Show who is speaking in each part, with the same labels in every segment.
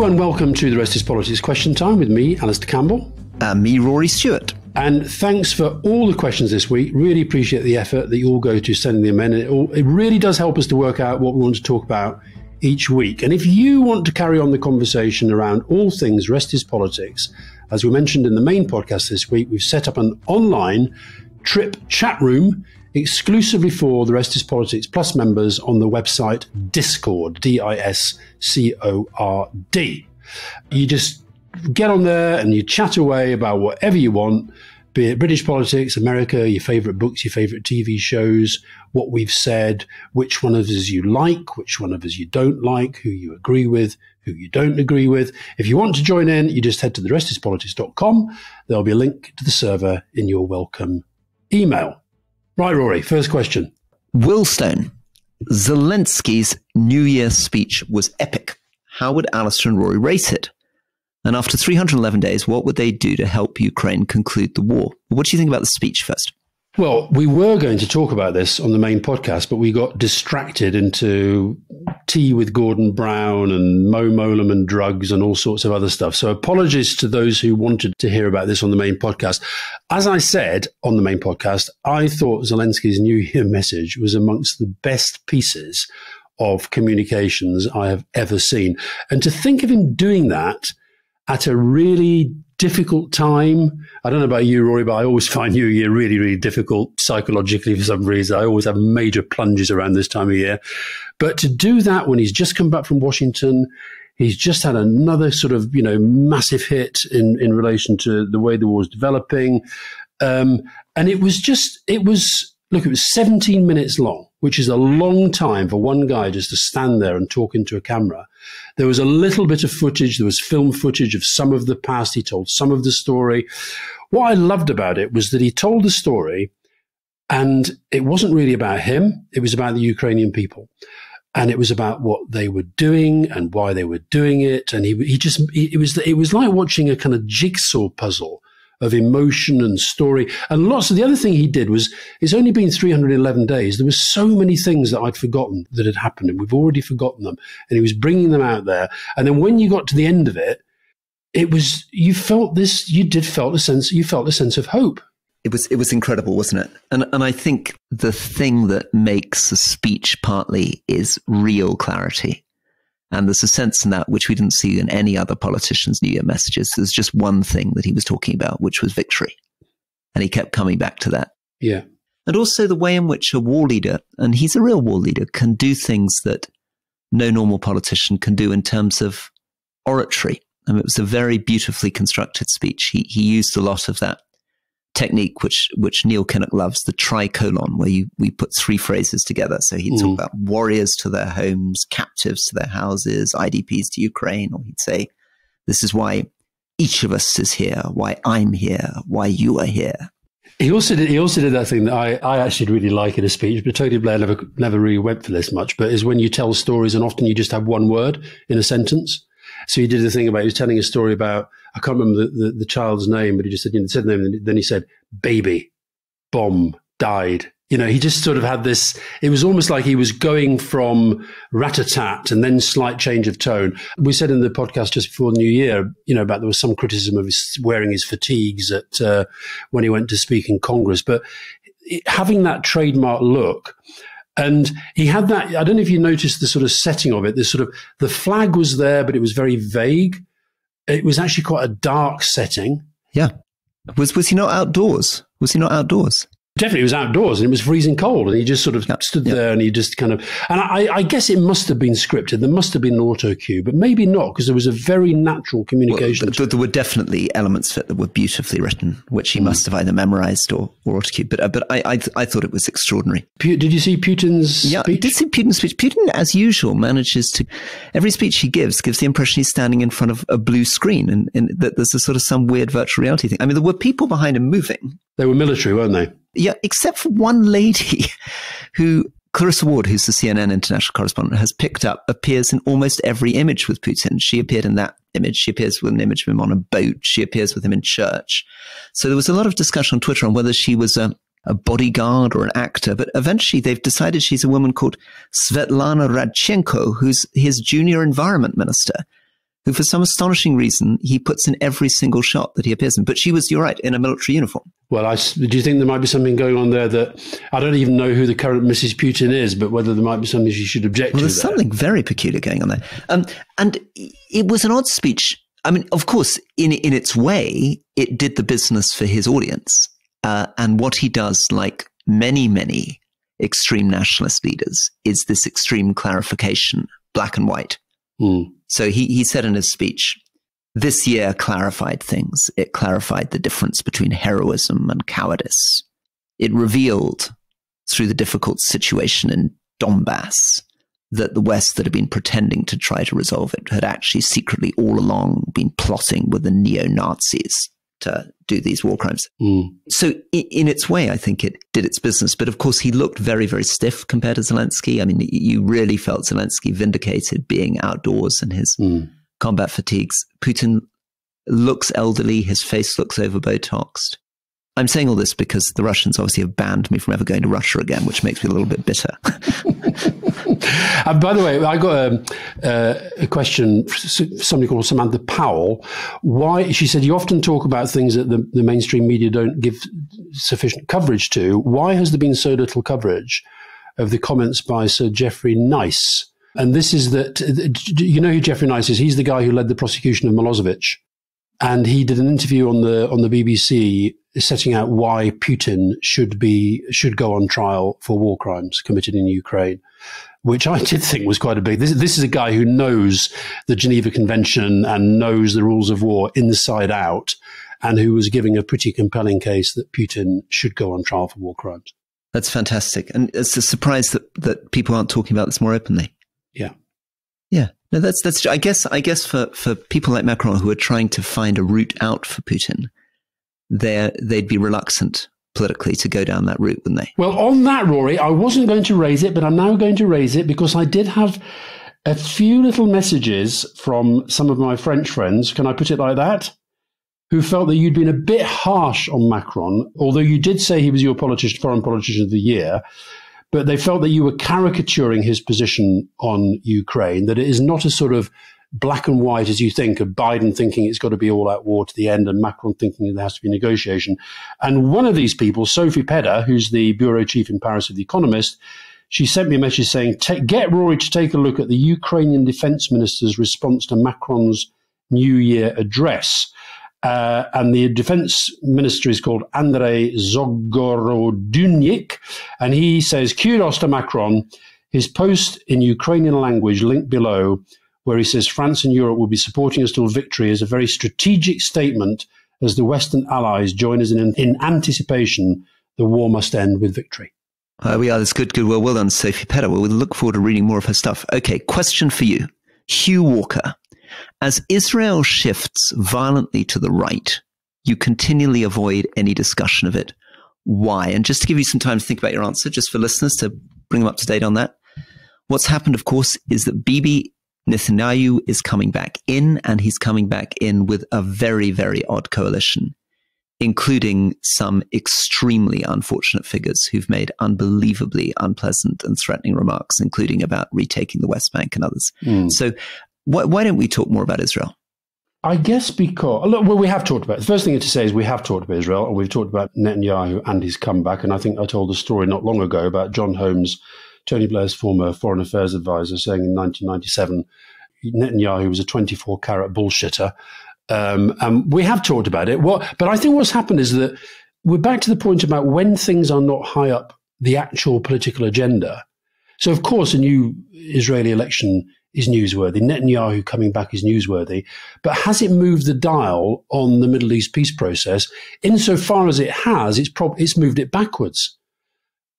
Speaker 1: Hello and welcome to the Rest is Politics question time with me, Alastair Campbell.
Speaker 2: And me, Rory Stewart.
Speaker 1: And thanks for all the questions this week. Really appreciate the effort that you all go to sending them in. It, all, it really does help us to work out what we want to talk about each week. And if you want to carry on the conversation around all things Rest is Politics, as we mentioned in the main podcast this week, we've set up an online trip chat room exclusively for the Rest is Politics Plus members on the website Discord, D I S C O R D. You just get on there and you chat away about whatever you want, be it British politics, America, your favourite books, your favourite TV shows, what we've said, which one of us you like, which one of us you don't like, who you agree with, who you don't agree with. If you want to join in, you just head to therestispolitics.com. There'll be a link to the server in your welcome email. Right, Rory, first question.
Speaker 2: Willstone. Zelensky's New Year speech was epic. How would Alastair and Rory rate it? And after 311 days, what would they do to help Ukraine conclude the war? What do you think about the speech first?
Speaker 1: Well, we were going to talk about this on the main podcast, but we got distracted into tea with Gordon Brown and Mo Mowlam and drugs and all sorts of other stuff. So apologies to those who wanted to hear about this on the main podcast. As I said on the main podcast, I thought Zelensky's New Year message was amongst the best pieces of communications I have ever seen. And to think of him doing that at a really difficult time. I don't know about you, Rory, but I always find New Year really, really difficult psychologically for some reason. I always have major plunges around this time of year. But to do that when he's just come back from Washington, he's just had another sort of, you know, massive hit in, in relation to the way the war is developing. Um, and it was just, it was, look, it was 17 minutes long, which is a long time for one guy just to stand there and talk into a camera. There was a little bit of footage. There was film footage of some of the past. He told some of the story. What I loved about it was that he told the story and it wasn't really about him. It was about the Ukrainian people. And it was about what they were doing and why they were doing it. And he, he just, it was, it was like watching a kind of jigsaw puzzle of emotion and story. And lots of the other thing he did was it's only been 311 days. There were so many things that I'd forgotten that had happened, and we've already forgotten them. And he was bringing them out there. And then when you got to the end of it, it was you felt this. You did felt a sense. You felt a sense of hope.
Speaker 2: It was it was incredible, wasn't it? And and I think the thing that makes a speech partly is real clarity. And there's a sense in that which we didn't see in any other politician's New Year messages. There's just one thing that he was talking about, which was victory. And he kept coming back to that.
Speaker 1: Yeah.
Speaker 2: And also the way in which a war leader, and he's a real war leader, can do things that no normal politician can do in terms of oratory. I mean, it was a very beautifully constructed speech. He, he used a lot of that technique which which Neil Kinnock loves, the tricolon, where you we put three phrases together. So he'd mm. talk about warriors to their homes, captives to their houses, IDPs to Ukraine, or he'd say, This is why each of us is here, why I'm here, why you are here.
Speaker 1: He also did. He also did that thing that I, I actually really like in a speech, but Tony Blair never never really went for this much. But is when you tell stories, and often you just have one word in a sentence. So he did the thing about he was telling a story about I can't remember the, the, the child's name, but he just said, you know, said the name, then he said, baby, bomb, died. You know, he just sort of had this, it was almost like he was going from rat-a-tat and then slight change of tone. We said in the podcast just before the New Year, you know, about there was some criticism of his wearing his fatigues at, uh, when he went to speak in Congress. But having that trademark look, and he had that, I don't know if you noticed the sort of setting of it, this sort of, the flag was there, but it was very vague. It was actually quite a dark setting.
Speaker 2: Yeah. Was was he not outdoors? Was he not outdoors?
Speaker 1: Definitely, it was outdoors and it was freezing cold, and he just sort of stood there and he just kind of. And I, I, guess it must have been scripted. There must have been an auto cue, but maybe not because there was a very natural communication.
Speaker 2: Well, there were definitely elements that were beautifully written, which he mm. must have either memorized or, or auto cue. But uh, but I, I, I thought it was extraordinary.
Speaker 1: Did you see Putin's?
Speaker 2: Yeah,
Speaker 1: speech?
Speaker 2: I did see Putin's speech. Putin, as usual, manages to every speech he gives gives the impression he's standing in front of a blue screen, and, and that there's a sort of some weird virtual reality thing. I mean, there were people behind him moving.
Speaker 1: They were military, weren't they?
Speaker 2: Yeah, except for one lady who Clarissa Ward, who's the CNN international correspondent, has picked up, appears in almost every image with Putin. She appeared in that image. She appears with an image of him on a boat. She appears with him in church. So there was a lot of discussion on Twitter on whether she was a, a bodyguard or an actor. But eventually they've decided she's a woman called Svetlana Radchenko, who's his junior environment minister who, for some astonishing reason, he puts in every single shot that he appears in. But she was, you're right, in a military uniform.
Speaker 1: Well, I, do you think there might be something going on there that I don't even know who the current Mrs. Putin is, but whether there might be something she should object
Speaker 2: well,
Speaker 1: to?
Speaker 2: There's there. something very peculiar going on there. Um, and it was an odd speech. I mean, of course, in in its way, it did the business for his audience. Uh, and what he does, like many, many extreme nationalist leaders, is this extreme clarification, black and white. Mm. So he, he said in his speech, this year clarified things. It clarified the difference between heroism and cowardice. It revealed, through the difficult situation in Donbass, that the West that had been pretending to try to resolve it had actually secretly all along been plotting with the neo Nazis to do these war crimes. Mm. So, in, in, its way, I think it did its business. But of course, he looked very, very stiff compared to Zelensky. I mean, you really felt Zelensky vindicated being outdoors and his mm. combat fatigues. Putin looks elderly, his face looks over Botoxed. I'm saying all this because the Russians obviously have banned me from ever going to Russia again, which makes me a little bit bitter.
Speaker 1: uh, by the way, I got a, a question. Somebody called Samantha Powell. Why she said you often talk about things that the, the mainstream media don't give sufficient coverage to. Why has there been so little coverage of the comments by Sir Geoffrey Nice? And this is that you know who Geoffrey Nice is. He's the guy who led the prosecution of Milosevic and he did an interview on the on the BBC setting out why Putin should be should go on trial for war crimes committed in Ukraine, which I did think was quite a big. This, this is a guy who knows the Geneva Convention and knows the rules of war inside out, and who was giving a pretty compelling case that Putin should go on trial for war crimes.
Speaker 2: That's fantastic, and it's a surprise that that people aren't talking about this more openly.
Speaker 1: Yeah.
Speaker 2: Yeah, no, that's that's. I guess I guess for for people like Macron who are trying to find a route out for Putin, they they'd be reluctant politically to go down that route, wouldn't they?
Speaker 1: Well, on that, Rory, I wasn't going to raise it, but I'm now going to raise it because I did have a few little messages from some of my French friends. Can I put it like that? Who felt that you'd been a bit harsh on Macron, although you did say he was your politician, foreign politician of the year but they felt that you were caricaturing his position on Ukraine, that it is not a sort of black and white as you think of Biden thinking it's got to be all out war to the end and Macron thinking there has to be negotiation. And one of these people, Sophie Pedder, who's the bureau chief in Paris of The Economist, she sent me a message saying, get Rory to take a look at the Ukrainian defense minister's response to Macron's New Year address. Uh, and the defense minister is called Andrei Zagorodnyuk. And he says, kudos to Macron. His post in Ukrainian language, linked below, where he says France and Europe will be supporting us till victory, is a very strategic statement as the Western allies join us in, in anticipation the war must end with victory.
Speaker 2: Uh, we are. That's good. Good. Well, well done, Sophie Pedder. Well, we look forward to reading more of her stuff. Okay. Question for you. Hugh Walker. As Israel shifts violently to the right, you continually avoid any discussion of it. Why? And just to give you some time to think about your answer, just for listeners to bring them up to date on that. What's happened, of course, is that Bibi Netanyahu is coming back in, and he's coming back in with a very, very odd coalition, including some extremely unfortunate figures who've made unbelievably unpleasant and threatening remarks, including about retaking the West Bank and others. Mm. So why, why don't we talk more about Israel?
Speaker 1: I guess because, look, well, we have talked about it. The first thing to say is we have talked about Israel and we've talked about Netanyahu and his comeback. And I think I told a story not long ago about John Holmes, Tony Blair's former foreign affairs advisor, saying in 1997 Netanyahu was a 24 carat bullshitter. Um, and we have talked about it. What, but I think what's happened is that we're back to the point about when things are not high up the actual political agenda. So, of course, a new Israeli election is newsworthy. Netanyahu coming back is newsworthy. But has it moved the dial on the Middle East peace process? Insofar as it has, it's, prob- it's moved it backwards.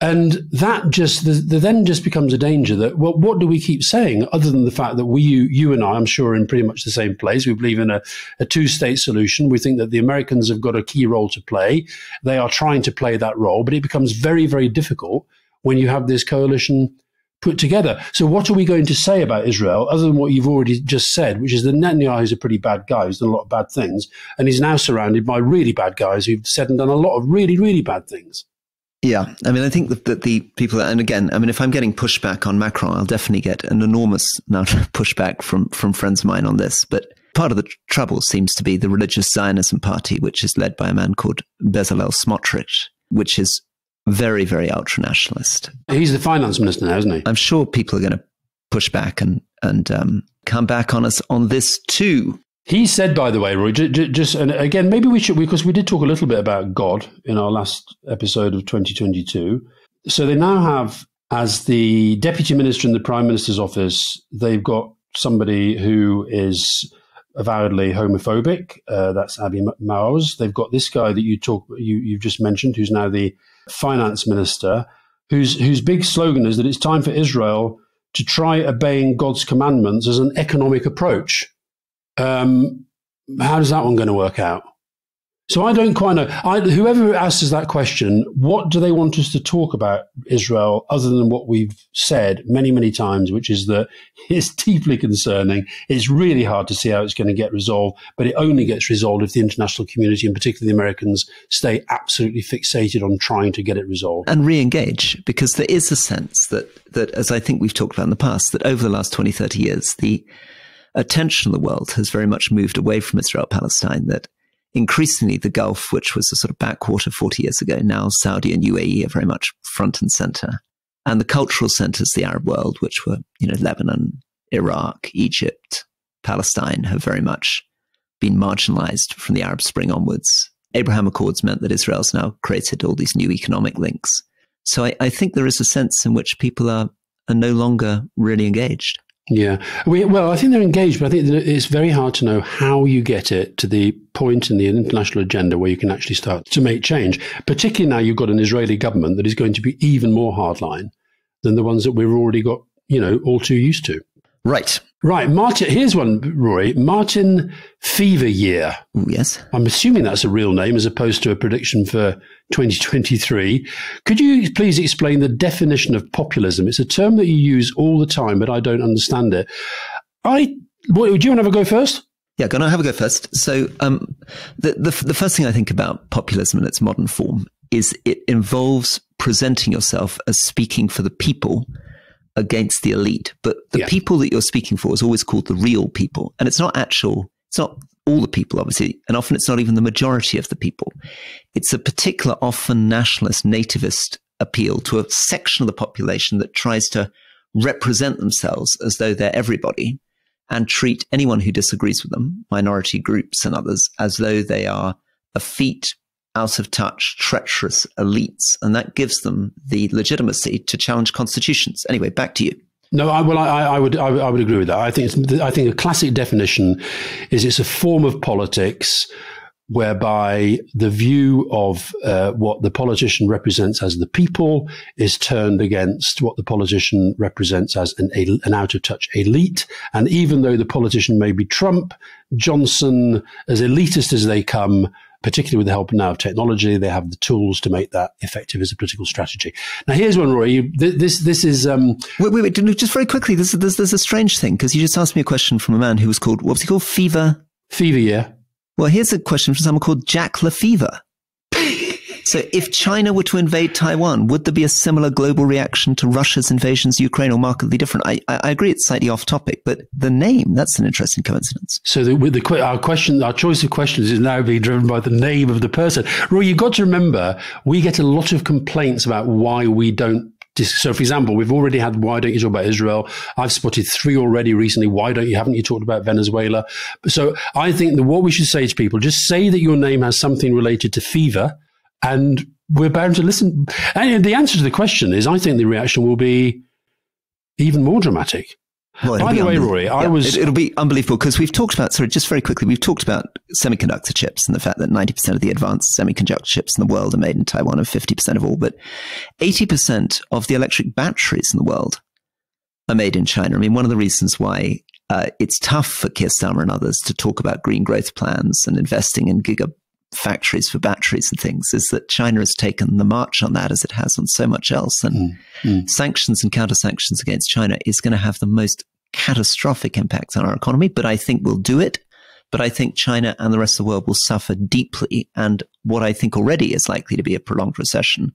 Speaker 1: And that just the, the then just becomes a danger that well, what do we keep saying other than the fact that we, you, you and I, I'm sure, are in pretty much the same place. We believe in a, a two state solution. We think that the Americans have got a key role to play. They are trying to play that role, but it becomes very, very difficult when you have this coalition put together. So, what are we going to say about Israel other than what you've already just said, which is that Netanyahu is a pretty bad guy who's done a lot of bad things, and he's now surrounded by really bad guys who've said and done a lot of really, really bad things.
Speaker 2: Yeah, I mean, I think that, that the people, and again, I mean, if I'm getting pushback on Macron, I'll definitely get an enormous amount of pushback from from friends of mine on this. But Part of the trouble seems to be the religious Zionism party, which is led by a man called Bezalel Smotrich, which is very, very ultra nationalist.
Speaker 1: He's the finance minister now, isn't he?
Speaker 2: I'm sure people are going to push back and and um, come back on us on this too.
Speaker 1: He said, by the way, Roy, just and again, maybe we should because we did talk a little bit about God in our last episode of 2022. So they now have as the deputy minister in the prime minister's office, they've got somebody who is avowedly homophobic. Uh, that's Avi Maoz. They've got this guy that you talk you you've just mentioned, who's now the finance minister, whose whose big slogan is that it's time for Israel to try obeying God's commandments as an economic approach. Um, how does that one going to work out? So I don't quite know. I, whoever asks us that question, what do they want us to talk about Israel other than what we've said many, many times, which is that it's deeply concerning. It's really hard to see how it's going to get resolved, but it only gets resolved if the international community, and particularly the Americans, stay absolutely fixated on trying to get it resolved
Speaker 2: and re-engage. Because there is a sense that that, as I think we've talked about in the past, that over the last 20, 30 years, the attention of the world has very much moved away from Israel Palestine. That increasingly the Gulf, which was a sort of backwater 40 years ago, now Saudi and UAE are very much front and center. And the cultural centers, the Arab world, which were, you know, Lebanon, Iraq, Egypt, Palestine, have very much been marginalized from the Arab Spring onwards. Abraham Accords meant that Israel's now created all these new economic links. So I, I think there is a sense in which people are, are no longer really engaged.
Speaker 1: Yeah. We, well, I think they're engaged, but I think it's very hard to know how you get it to the point in the international agenda where you can actually start to make change. Particularly now you've got an Israeli government that is going to be even more hardline than the ones that we've already got, you know, all too used to.
Speaker 2: Right.
Speaker 1: Right. Martin, here's one, Rory. Martin Fever Year.
Speaker 2: Yes.
Speaker 1: I'm assuming that's a real name as opposed to a prediction for 2023. Could you please explain the definition of populism? It's a term that you use all the time, but I don't understand it. I, what, do you want to have a go first?
Speaker 2: Yeah, going to have a go first. So, um, the, the, the first thing I think about populism in its modern form is it involves presenting yourself as speaking for the people against the elite. But the yeah. people that you're speaking for is always called the real people. And it's not actual, it's not all the people, obviously. And often it's not even the majority of the people. It's a particular, often nationalist, nativist appeal to a section of the population that tries to represent themselves as though they're everybody and treat anyone who disagrees with them, minority groups and others, as though they are effete out of touch, treacherous elites, and that gives them the legitimacy to challenge constitutions. Anyway, back to you.
Speaker 1: No, I, well, I, I, would, I, I would agree with that. I think I think a classic definition is it's a form of politics whereby the view of uh, what the politician represents as the people is turned against what the politician represents as an, an out of touch elite. And even though the politician may be Trump, Johnson, as elitist as they come, particularly with the help now of technology, they have the tools to make that effective as a political strategy. Now, here's one, Roy. You, this this is um,
Speaker 2: wait, wait, wait. Just very quickly, there's there's, there's a strange thing because you just asked me a question from a man who was called what was he called? Fever.
Speaker 1: Fever, yeah.
Speaker 2: Well, here's a question from someone called Jack LaFever. So, if China were to invade Taiwan, would there be a similar global reaction to Russia's invasions of Ukraine or markedly different? I, I agree it's slightly off topic, but the name, that's an interesting coincidence.
Speaker 1: So, the, the, our question, our choice of questions is now being driven by the name of the person. Roy, you've got to remember, we get a lot of complaints about why we don't so, for example, we've already had why don't you talk about Israel? I've spotted three already recently. Why don't you haven't you talked about Venezuela? So, I think that what we should say to people just say that your name has something related to fever, and we're bound to listen. And the answer to the question is, I think the reaction will be even more dramatic. Well, By the way, Rory, I was.
Speaker 2: It, will be unbelievable because we've talked about, sorry, just very quickly, we've talked about semiconductor chips and the fact that 90% of the advanced semiconductor chips in the world are made in Taiwan and 50% of all, but 80% of the electric batteries in the world are made in China. I mean, one of the reasons why uh, it's tough for Keir Starmer and others to talk about green growth plans and investing in giga factories for batteries and things is that China has taken the march on that as it has on so much else. And mm, mm. sanctions and counter sanctions against China is going to have the most catastrophic impact on our economy, but I think we'll do it. But I think China and the rest of the world will suffer deeply. And what I think already is likely to be a prolonged recession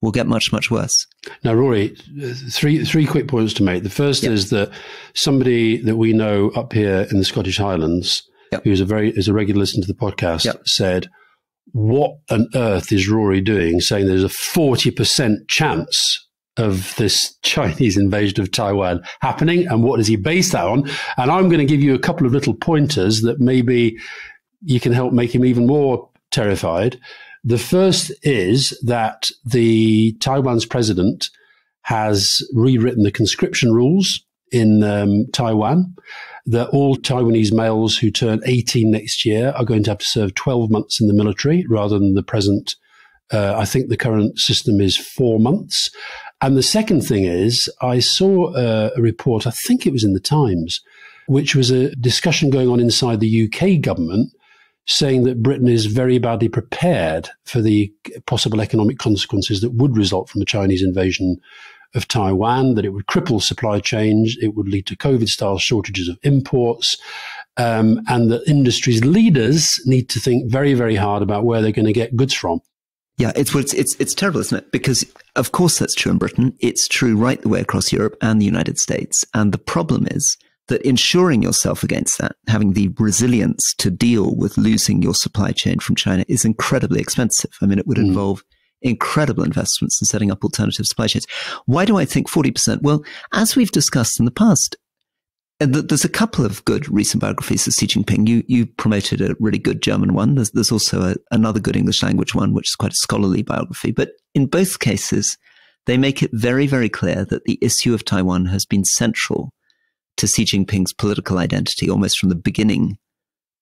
Speaker 2: will get much, much worse.
Speaker 1: Now, Rory, three three quick points to make. The first yep. is that somebody that we know up here in the Scottish Highlands yep. who's a very is a regular listener to the podcast,
Speaker 2: yep.
Speaker 1: said, "What on earth is Rory doing? Saying there's a forty percent chance of this Chinese invasion of Taiwan happening, and what does he base that on?" And I'm going to give you a couple of little pointers that maybe you can help make him even more terrified. The first is that the Taiwan's president has rewritten the conscription rules in um, Taiwan that all Taiwanese males who turn 18 next year are going to have to serve 12 months in the military rather than the present. Uh, I think the current system is four months. And the second thing is, I saw a, a report, I think it was in the Times, which was a discussion going on inside the UK government saying that Britain is very badly prepared for the possible economic consequences that would result from the Chinese invasion of Taiwan, that it would cripple supply chains, it would lead to COVID style shortages of imports, um, and that industry's leaders need to think very, very hard about where they're going to get goods from.
Speaker 2: Yeah, it's, it's it's it's terrible, isn't it? Because of course that's true in Britain. It's true right the way across Europe and the United States. And the problem is that insuring yourself against that, having the resilience to deal with losing your supply chain from China, is incredibly expensive. I mean, it would mm. involve incredible investments in setting up alternative supply chains. Why do I think 40%? Well, as we've discussed in the past, uh, and there's a couple of good recent biographies of Xi Jinping. You you promoted a really good German one. There's, there's also a, another good English language one, which is quite a scholarly biography. But in both cases, they make it very, very clear that the issue of Taiwan has been central to Xi Jinping's political identity almost from the beginning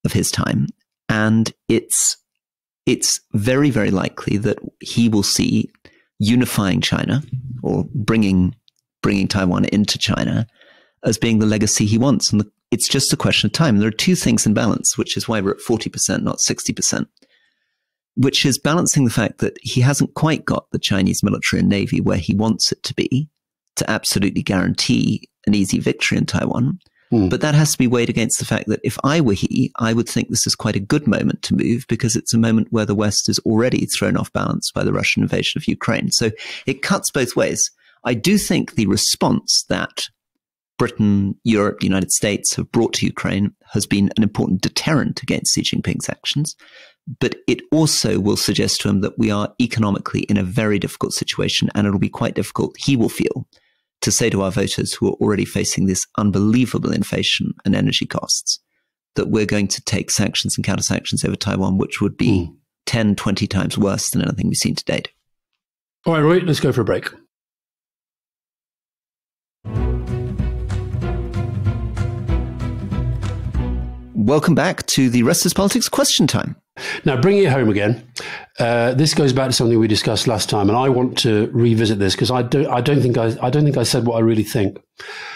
Speaker 2: of his time. And it's it's very, very likely that he will see unifying China or bringing bringing Taiwan into China as being the legacy he wants. And the, it's just a question of time. There are two things in balance, which is why we're at 40%, not 60%, which is balancing the fact that he hasn't quite got the Chinese military and navy where he wants it to be to absolutely guarantee an easy victory in Taiwan. Hmm. But that has to be weighed against the fact that if I were he, I would think this is quite a good moment to move because it's a moment where the West is already thrown off balance by the Russian invasion of Ukraine. So it cuts both ways. I do think the response that Britain, Europe, the United States have brought to Ukraine has been an important deterrent against Xi Jinping's actions. But it also will suggest to him that we are economically in a very difficult situation and it'll be quite difficult, he will feel, to say to our voters who are already facing this unbelievable inflation and energy costs that we're going to take sanctions and counter sanctions over Taiwan, which would be mm. 10, 20 times worse than anything we've seen to date.
Speaker 1: All right, Roy, let's go for a break.
Speaker 2: Welcome back to the Rest is Politics question time.
Speaker 1: Now, bringing it home again, uh, this goes back to something we discussed last time, and I want to revisit this because I don't, I don't think I, I don't think I said what I really think.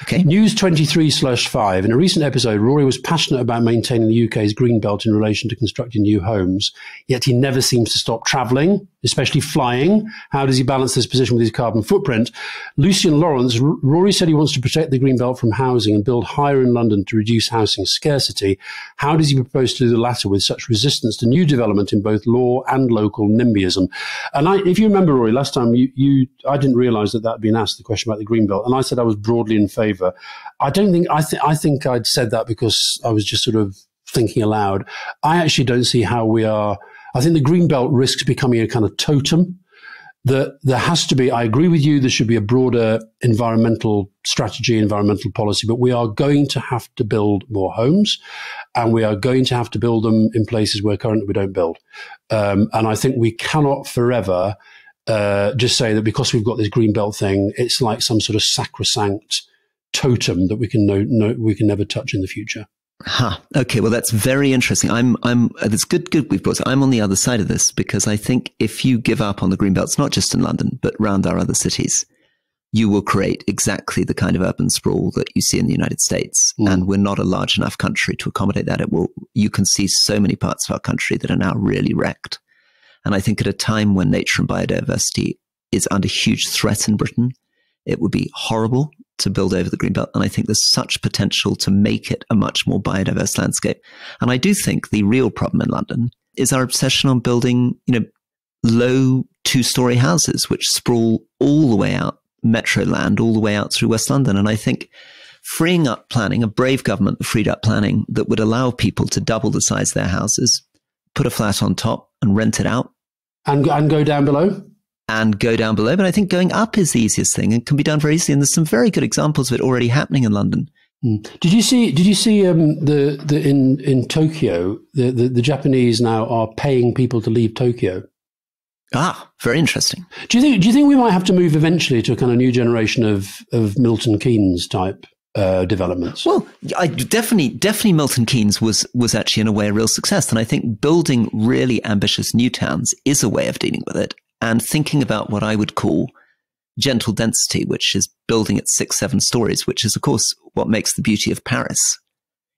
Speaker 2: Okay.
Speaker 1: News 23 slash 5. In a recent episode, Rory was passionate about maintaining the UK's green belt in relation to constructing new homes, yet he never seems to stop travelling, especially flying. How does he balance this position with his carbon footprint? Lucian Lawrence, R- Rory said he wants to protect the green belt from housing and build higher in London to reduce housing scarcity. How does he propose to do the latter with such resistance to new development in both law and local NIMBYism? And I, if you remember, Rory, last time you, you I didn't realise that that had been asked, the question about the green belt, and I said I was broadly in favour. I don't think I think I think I'd said that because I was just sort of thinking aloud. I actually don't see how we are. I think the green belt risks becoming a kind of totem. That there has to be. I agree with you. There should be a broader environmental strategy, environmental policy. But we are going to have to build more homes, and we are going to have to build them in places where currently we don't build. Um, and I think we cannot forever uh, just say that because we've got this green belt thing, it's like some sort of sacrosanct totem that we can know, know we can never touch in the future.
Speaker 2: Huh. Okay. Well, that's very interesting. I'm, I'm, it's good, good we've brought, I'm on the other side of this because I think if you give up on the green belts, not just in London, but around our other cities, you will create exactly the kind of urban sprawl that you see in the United States. Mm. And we're not a large enough country to accommodate that. It will, you can see so many parts of our country that are now really wrecked. And I think at a time when nature and biodiversity is under huge threat in Britain, it would be horrible to build over the greenbelt. And I think there's such potential to make it a much more biodiverse landscape. And I do think the real problem in London is our obsession on building, you know, low two story houses, which sprawl all the way out metro land, all the way out through West London. And I think freeing up planning, a brave government that freed up planning that would allow people to double the size of their houses, put a flat on top and rent it out.
Speaker 1: And, and go down below?
Speaker 2: And go down below. But I think going up is the easiest thing and can be done very easily. And there's some very good examples of it already happening in London.
Speaker 1: Hmm. Did you see? Did you see um, the the in in Tokyo? The, the, the Japanese now are paying people to leave Tokyo.
Speaker 2: Ah, very interesting.
Speaker 1: Do you think? Do you think we might have to move eventually to a kind of new generation of of Milton Keynes type uh, developments?
Speaker 2: Well, I definitely, definitely, Milton Keynes was was actually in a way a real success, and I think building really ambitious new towns is a way of dealing with it, and thinking about what I would call gentle density, which is building at six, seven stories, which is, of course, what makes the beauty of Paris,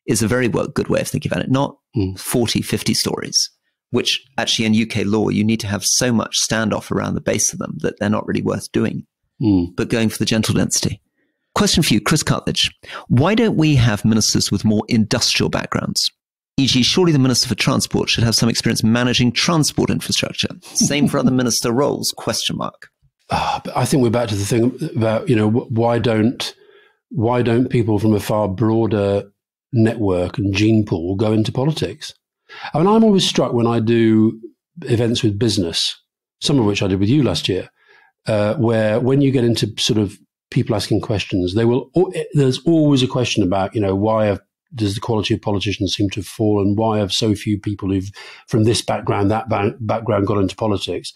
Speaker 2: is a very well, good way of thinking about it, not mm. 40, 50 stories, which actually in UK law, you need to have so much standoff around the base of them that they're not really worth doing, mm. but going for the gentle density. Question for you, Chris Cutledge. Why don't we have ministers with more industrial backgrounds? E.g., surely the Minister for Transport should have some experience managing transport infrastructure. Same for other minister roles? Question mark.
Speaker 1: Uh, I think we're back to the thing about you know why don't why don't people from a far broader network and gene pool go into politics? I mean, I'm always struck when I do events with business, some of which I did with you last year, uh, where when you get into sort of people asking questions, they will. There's always a question about you know why have, does the quality of politicians seem to have fallen? Why have so few people who've from this background, that background, got into politics?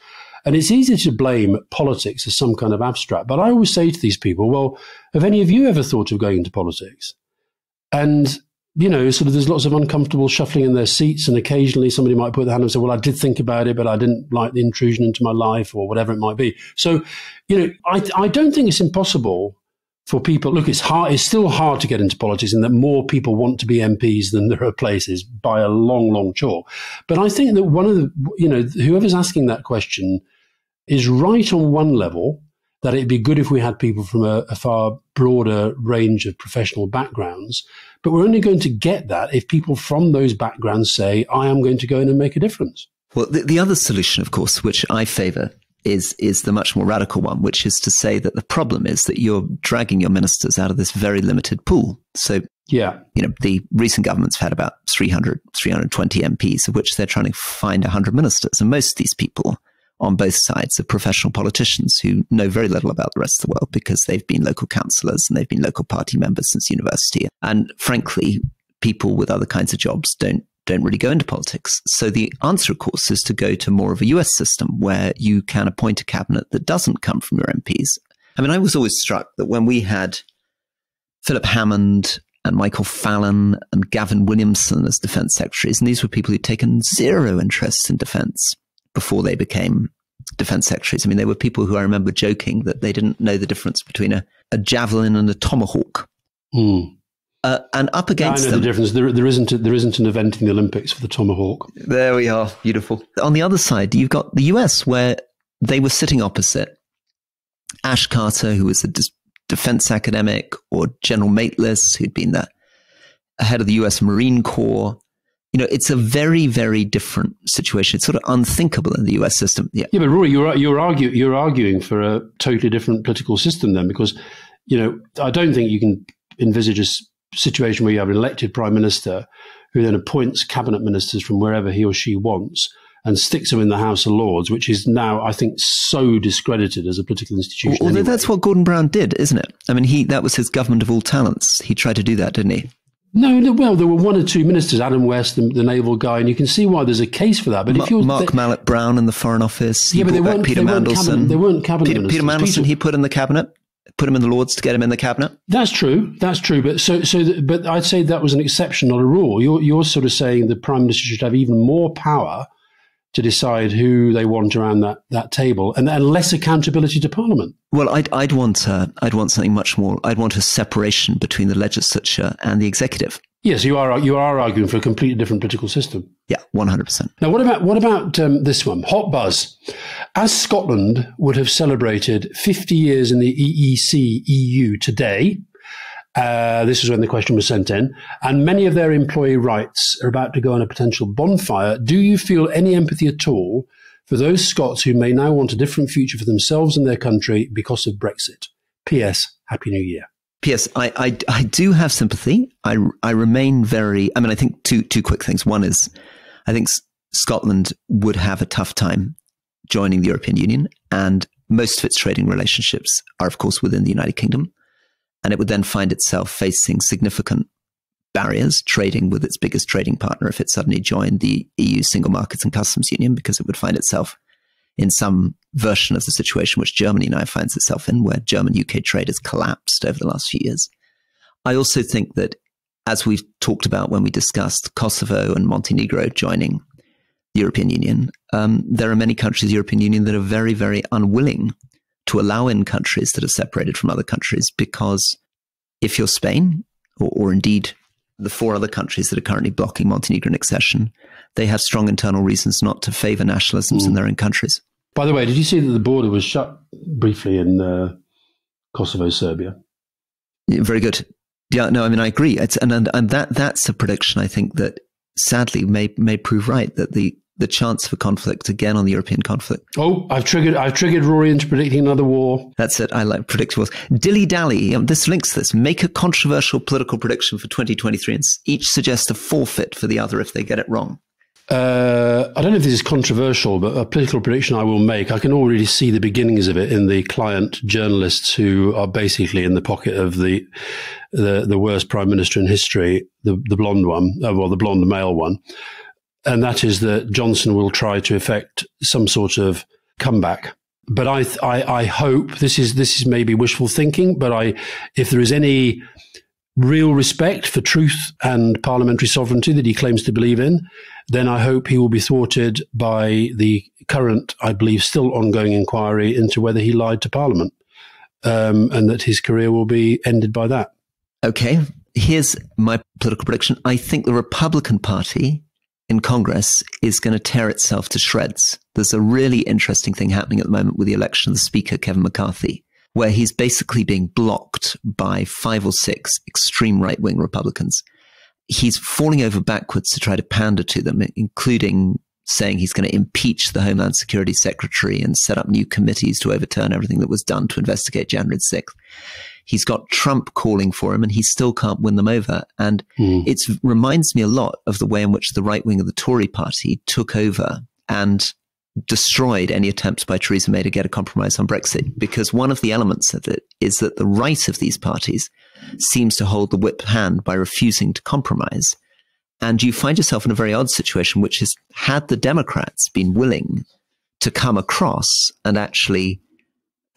Speaker 1: And it's easy to blame politics as some kind of abstract. But I always say to these people, well, have any of you ever thought of going into politics? And, you know, sort of there's lots of uncomfortable shuffling in their seats. And occasionally somebody might put their hand up and say, well, I did think about it, but I didn't like the intrusion into my life or whatever it might be. So, you know, I, I don't think it's impossible for people. Look, it's hard. It's still hard to get into politics, and that more people want to be MPs than there are places by a long, long chalk. But I think that one of the, you know, whoever's asking that question is right on one level that it'd be good if we had people from a, a, far broader range of professional backgrounds. But we're only going to get that if people from those backgrounds say, I am going to go in and make a difference.
Speaker 2: Well, the, the other solution, of course, which I favor, is is the much more radical one, which is to say that the problem is that you're dragging your ministers out of this very limited pool. So
Speaker 1: yeah,
Speaker 2: you know, the recent governments have had about 300, 320 MPs, of which they're trying to find 100 ministers. And most of these people on both sides are professional politicians who know very little about the rest of the world because they've been local councillors and they've been local party members since university. And frankly, people with other kinds of jobs don't don't really go into politics. So the answer, of course, is to go to more of a US system where you can appoint a cabinet that doesn't come from your MPs. I mean, I was always struck that when we had Philip Hammond and Michael Fallon and Gavin Williamson as defense secretaries, and these were people who'd taken zero interest in defense before they became defense secretaries. I mean, there were people who I remember joking that they didn't know the difference between a, a javelin and a tomahawk.
Speaker 1: Mm.
Speaker 2: Uh, and up against
Speaker 1: yeah, I know them, the difference. There, there isn't a, there isn't an event in the Olympics for the tomahawk.
Speaker 2: There we are, beautiful. On the other side, you've got the US, where they were sitting opposite Ash Carter, who was a defense academic, or General Mattis, who'd been the head of the US Marine Corps, you know, it's a very, very different situation. It's sort of unthinkable in the US system.
Speaker 1: Yeah, yeah but Rory, you're you're arguing you're arguing for a totally different political system then, because you know I don't think you can envisage a situation where you have an elected prime minister who then appoints cabinet ministers from wherever he or she wants and sticks them in the House of Lords, which is now, I think, so discredited as a political institution.
Speaker 2: Although
Speaker 1: anyway.
Speaker 2: that's what Gordon Brown did, isn't it? I mean, he that was his government of all talents. He tried to do that, didn't he?
Speaker 1: No, well, there were one or two ministers, Alan West, the, the naval guy, and you can see why there's a case for that. But
Speaker 2: Ma-
Speaker 1: if you're
Speaker 2: Mark Malloch Brown in the Foreign Office,
Speaker 1: yeah, but they weren't Peter they Mandelson. Weren't cabinet, they weren't cabinet
Speaker 2: Peter,
Speaker 1: ministers.
Speaker 2: Peter Mandelson, Peter, he put in the cabinet, put him in the Lords to get him in the cabinet.
Speaker 1: That's true. That's true. But so, so, but I'd say that was an exception, not a rule. You're, you're sort of saying the prime minister should have even more power to decide who they want around that, that table and, and less accountability to Parliament.
Speaker 2: Well, I'd, I'd want uh, I'd want something much more. I'd want a separation between the legislature and the executive.
Speaker 1: Yes, you are you are arguing for a completely different political system.
Speaker 2: Yeah, one hundred percent.
Speaker 1: Now, what about what about um, this one? Hot buzz. As Scotland would have celebrated fifty years in the EEC EU today, uh, this is when the question was sent in, and many of their employee rights are about to go on a potential bonfire. Do you feel any empathy at all for those Scots who may now want a different future for themselves and their country because of Brexit? P.S. Happy New Year.
Speaker 2: P.S. I, I, I do have sympathy. I, I remain very. I mean, I think two two quick things. One is, I think Scotland would have a tough time joining the European Union, and most of its trading relationships are, of course, within the United Kingdom, and it would then find itself facing significant barriers trading with its biggest trading partner if it suddenly joined the EU Single Markets and Customs Union, because it would find itself in some version of the situation which Germany now finds itself in, where German UK trade has collapsed over the last few years. I also think that, as we've talked about when we discussed Kosovo and Montenegro joining the European Union, um, there are many countries in the European Union that are very, very unwilling to allow in countries that are separated from other countries because if you're Spain, or, or indeed the four other countries that are currently blocking Montenegrin accession, they have strong internal reasons not to favor nationalisms mm. in their own countries.
Speaker 1: By the way, did you see that the border was shut briefly in uh, Kosovo, Serbia?
Speaker 2: Yeah, very good. Yeah, no, I mean I agree. It's, and, and and that that's a prediction I think that sadly may may prove right that the the chance for conflict again on the European conflict.
Speaker 1: Oh, I've triggered I've triggered Rory into predicting another war.
Speaker 2: That's it. I like predict wars. Dilly dally. Um, this links this. Make a controversial political prediction for 2023 and each suggest a forfeit for the other if they get it wrong.
Speaker 1: Uh, I don't know if this is controversial, but a political prediction I will make. I can already see the beginnings of it in the client journalists who are basically in the pocket of the the, the worst prime minister in history, the the blonde one, uh, well, the blonde male one, and that is that Johnson will try to effect some sort of comeback. But I, I, I hope this is this is maybe wishful thinking, but I, if there is any real respect for truth and parliamentary sovereignty that he claims to believe in, then I hope he will be thwarted by the current, I believe, still ongoing inquiry into whether he lied to Parliament, um, and that his career will be ended by that.
Speaker 2: Okay, here's my political prediction. I think the Republican Party in Congress is going to tear itself to shreds. There's a really interesting thing happening at the moment with the election of the Speaker, Kevin McCarthy where he's basically being blocked by five or six extreme right wing Republicans. He's falling over backwards to try to pander to them, including saying he's going to impeach the Homeland Security Secretary and set up new committees to overturn everything that was done to investigate January 6th. He's got Trump calling for him and he still can't win them over. And mm. it reminds me a lot of the way in which the right wing of the Tory party took over and destroyed any attempts by Theresa May to get a compromise on Brexit because one of the elements of it is that the right of these parties seems to hold the whip hand by refusing to compromise. And you find yourself in a very odd situation, which is had the Democrats been willing to come across and actually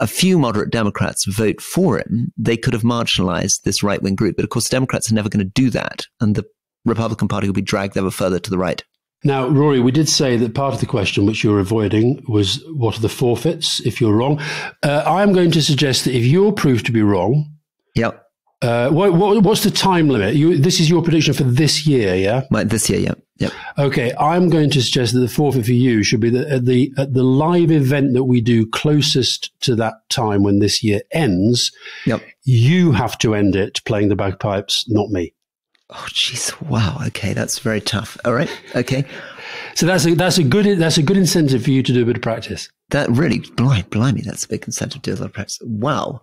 Speaker 2: a few moderate Democrats vote for him, they could have marginalized this right wing group. But of course, Democrats are never going to do that. And the Republican Party will be dragged ever further to the right.
Speaker 1: Now, Rory, we did say that part of the question which you're avoiding was what are the forfeits if you're wrong? Uh, I'm going to suggest that if you're proved to be wrong,
Speaker 2: yep.
Speaker 1: Uh, what, what, what's the time limit? You, this is your prediction for this year, yeah?
Speaker 2: Right, this year, yeah. Yep.
Speaker 1: Okay, I'm going to suggest that the forfeit for you should be that at the at the live event that we do closest to that time when this year ends.
Speaker 2: Yep.
Speaker 1: You have to end it playing the bagpipes, not me.
Speaker 2: Oh, jeez! Wow. Okay, that's very tough. All right. Okay.
Speaker 1: So that's a that's a good that's a good incentive for you to do a bit of practice.
Speaker 2: That really, blimey, blimey, that's a big incentive to do a lot of practice. Wow.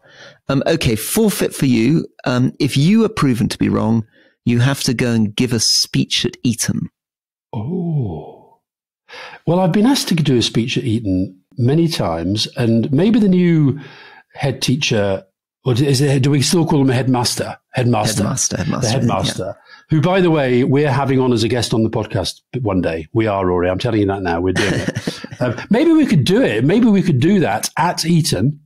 Speaker 2: Um, okay, forfeit for you. Um, if you are proven to be wrong, you have to go and give a speech at Eton.
Speaker 1: Oh. Well, I've been asked to do a speech at Eton many times, and maybe the new head teacher or is it, do we still call him a headmaster?
Speaker 2: Headmaster. Headmaster.
Speaker 1: Headmaster. The headmaster. Yeah. Who, by the way, we're having on as a guest on the podcast one day. We are, Rory. I'm telling you that now. We're doing it. um, maybe we could do it. Maybe we could do that at Eton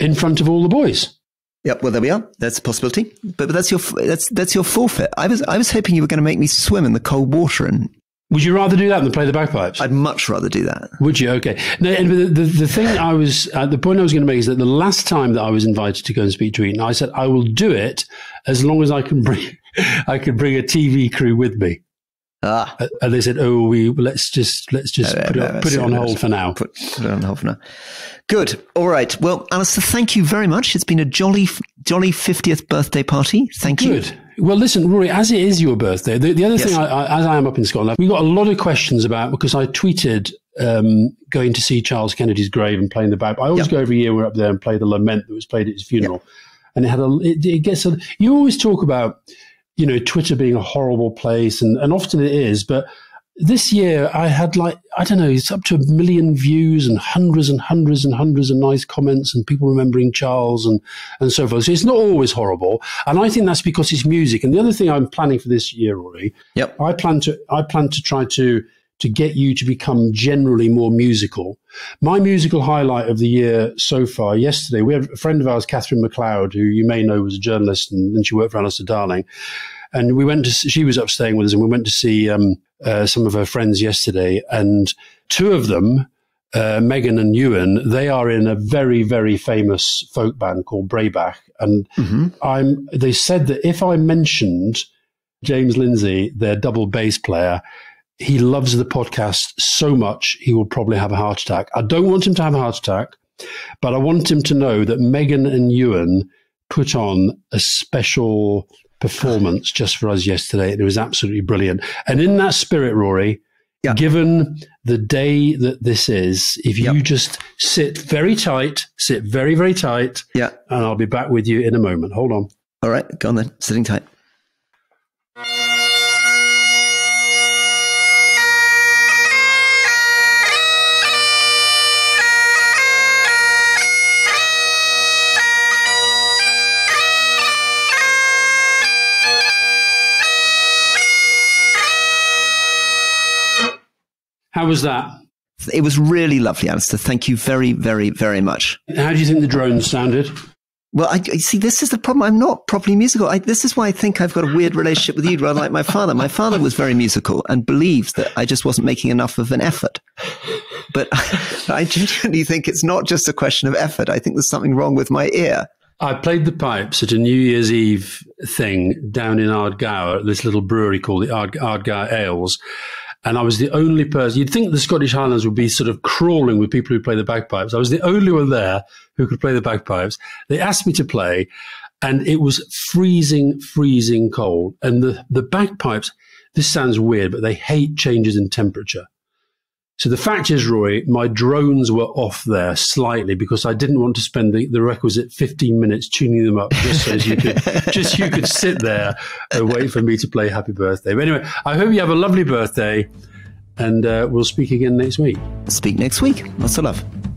Speaker 1: in front of all the boys.
Speaker 2: Yep. Well, there we are. That's a possibility. But, but that's your that's that's your forfeit. I was I was hoping you were going to make me swim in the cold water and
Speaker 1: would you rather do that than play the bagpipes?
Speaker 2: I'd much rather do that.
Speaker 1: Would you? Okay. Now, the, the, the thing I was, uh, the point I was going to make is that the last time that I was invited to go and speak to Eton, I said, I will do it as long as I can bring, I can bring a TV crew with me.
Speaker 2: Ah.
Speaker 1: Uh, and they said, "Oh, we let's just let's just put, it, put it on hold for now."
Speaker 2: Put, put, it on hold for now. Good. All right. Well, Alastair, thank you very much. It's been a jolly, jolly fiftieth birthday party. Thank
Speaker 1: Good.
Speaker 2: you.
Speaker 1: Well, listen, Rory, as it is your birthday, the, the other yes. thing, I, I, as I am up in Scotland, we got a lot of questions about because I tweeted um, going to see Charles Kennedy's grave and playing the bag. I always yep. go every year. We're up there and play the lament that was played at his funeral. Yep. and it had a. It, it gets a. You always talk about, you know, Twitter being a horrible place, and and often it is, but this year I had like I don't know, it's up to a million views and hundreds and hundreds and hundreds of nice comments and people remembering Charles and and so forth. So it's not always horrible, and I think that's because it's music. And the other thing I'm planning for this year, Rory,
Speaker 2: yep,
Speaker 1: I plan to I plan to try to to get you to become generally more musical. My musical highlight of the year so far, yesterday, we have a friend of ours, Catherine McLeod, who you may know was a journalist and, and she worked for Alistair Darling. And we went to, she was up staying with us and we went to see um, uh, some of her friends yesterday, and two of them, uh, Megan and Ewan, they are in a very, very famous folk band called Breabach. And mm-hmm. I'm, they said that if I mentioned James Lindsay, their double bass player, he loves the podcast so much he will probably have a heart attack. I don't want him to have a heart attack, but I want him to know that Megan and Ewan put on a special performance just for us yesterday. And It was absolutely brilliant. And in that spirit, Rory, yeah. given the day that this is, if you yep. just sit very tight, sit very, very tight,
Speaker 2: yeah.
Speaker 1: and I'll be back with you in a moment. Hold on.
Speaker 2: All right, go on then. Sitting tight.
Speaker 1: How was that?
Speaker 2: It was really lovely, Alastair. Thank you very, very, very much.
Speaker 1: How do you think the drones sounded?
Speaker 2: Well, I, see, this is the problem. I'm not properly musical. I, this is why I think I've got a weird relationship with you, rather like my father. My father was very musical and believed that I just wasn't making enough of an effort. But I genuinely think it's not just a question of effort. I think there's something wrong with my ear.
Speaker 1: I played the pipes at a New Year's Eve thing down in Ardgour, this little brewery called the Ard- Ardgour Ales. And I was the only person, you'd think the Scottish Highlands would be sort of crawling with people who play the bagpipes. I was the only one there who could play the bagpipes. They asked me to play, and it was freezing, freezing cold. And the, the bagpipes, this sounds weird, but they hate changes in temperature. So the fact is, Roy, my drones were off there slightly because I didn't want to spend the, the requisite 15 minutes tuning them up just so you could just you could sit there and wait for me to play Happy Birthday. But anyway, I hope you have a lovely birthday, and uh, we'll speak again next week.
Speaker 2: Speak next week. Lots of love.